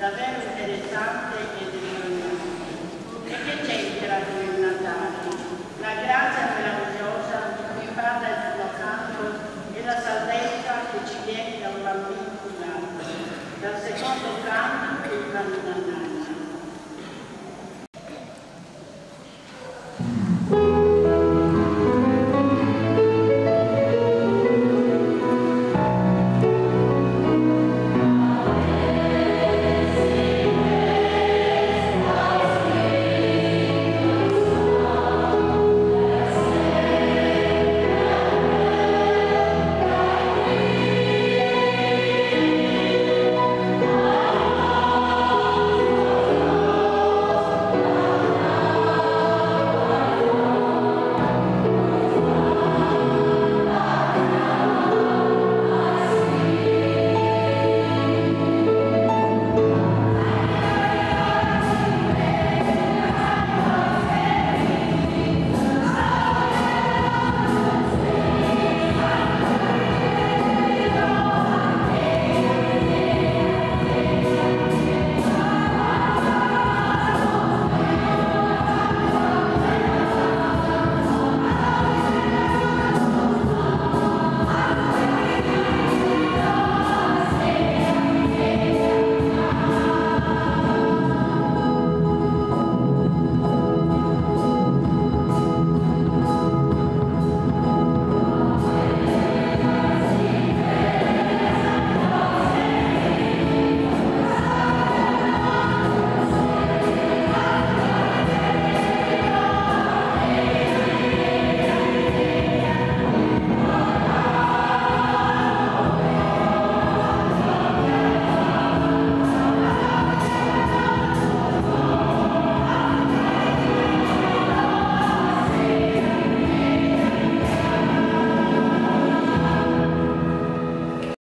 davvero interessante e delirante. E che c'entra con il Natale? La grazia meravigliosa di cui parla il Santo e la salvezza che ci viene da un bambino un altro. dal secondo canto che il bambino